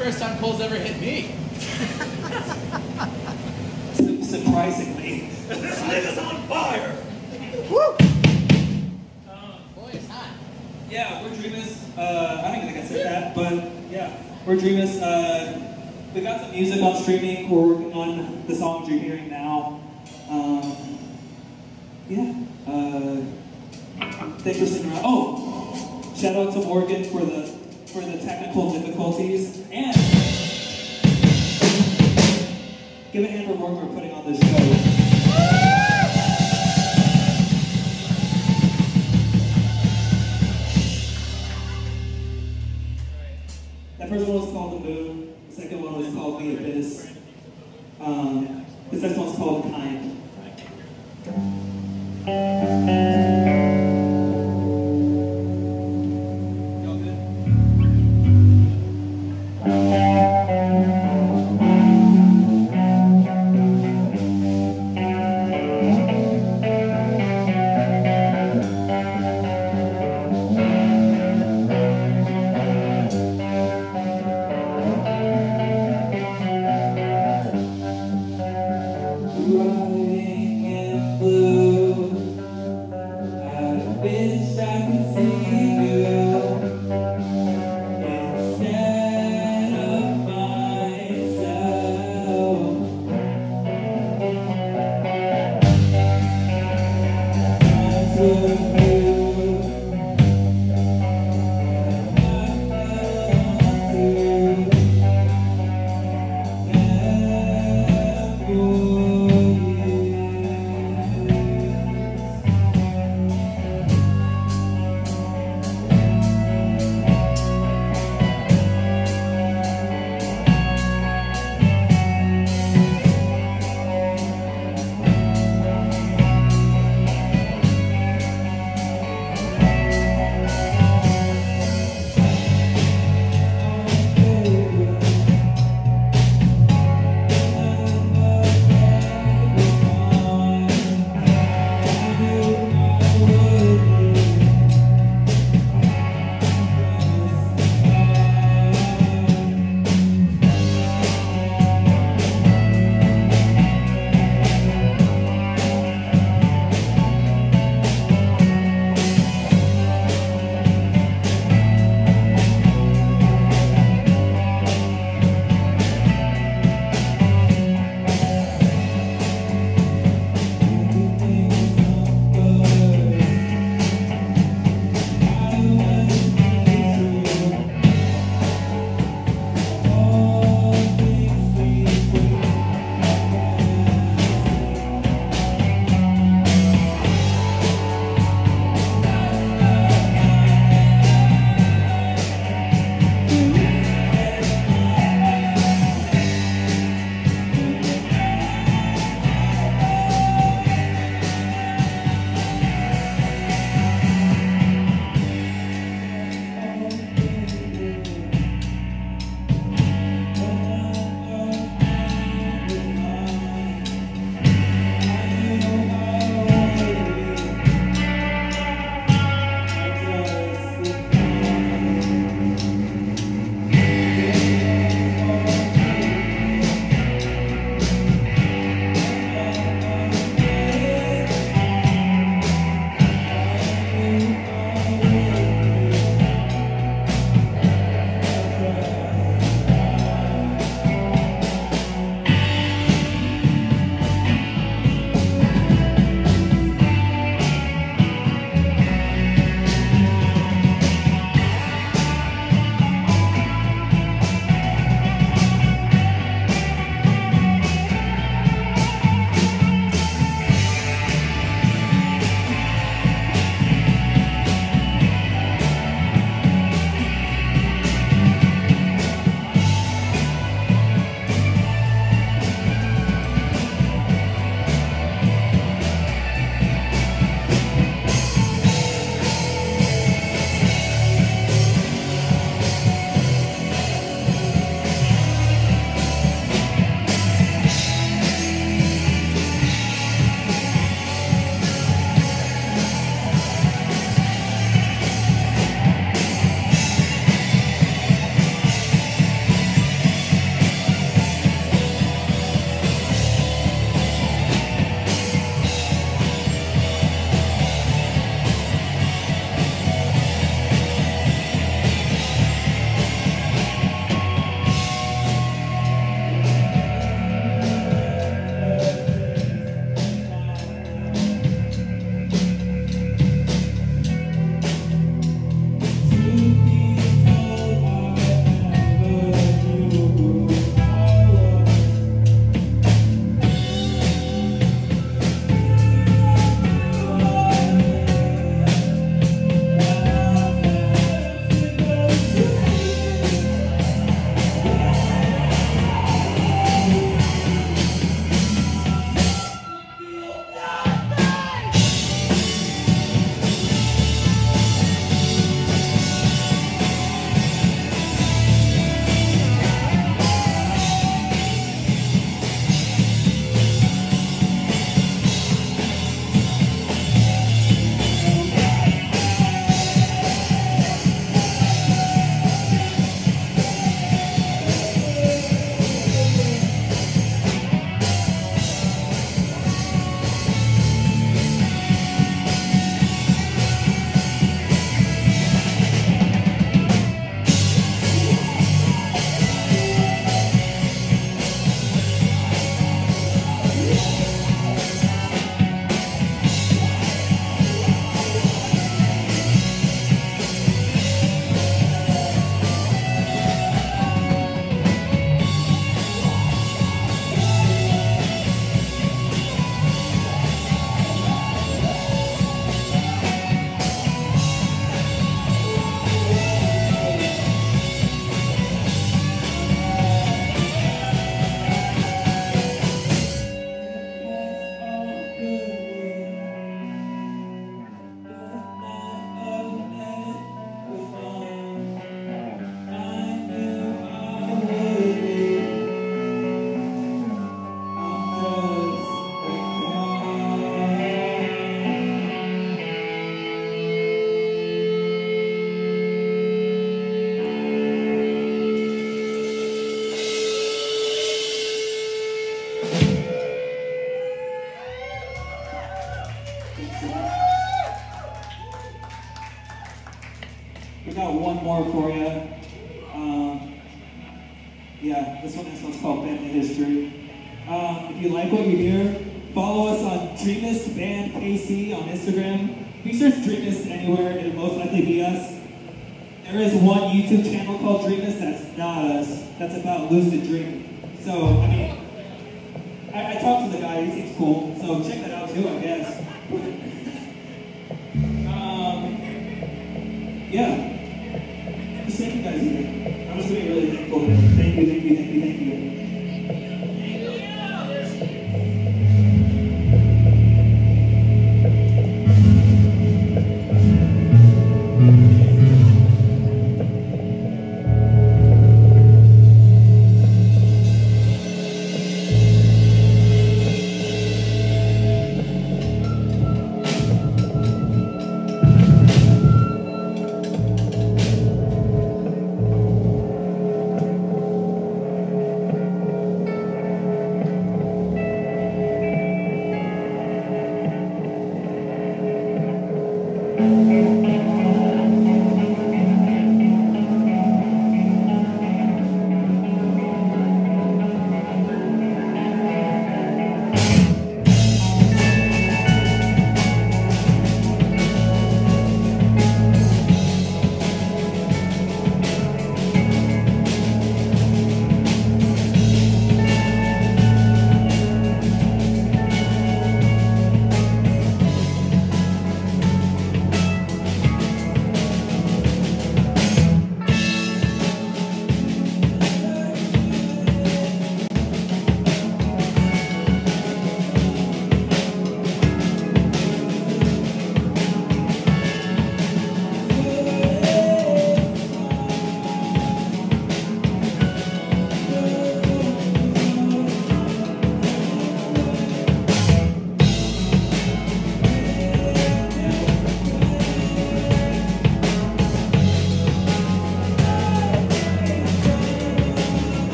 first time Cole's ever hit me. Surprisingly, this is on fire. Boy, it's hot. Yeah, we're Dreamist. Uh, I don't even think I said that, but yeah, we're Dreamist. Uh, we got some music on streaming. We're working on the songs you're hearing now. Um, yeah. Uh, thanks for sticking around. Oh, shout out to Morgan for the for the technical difficulties and give a hand Morgan for putting on this show. That first one was called The Moon. The second one was called The Abyss. Um, the second one's called Kind.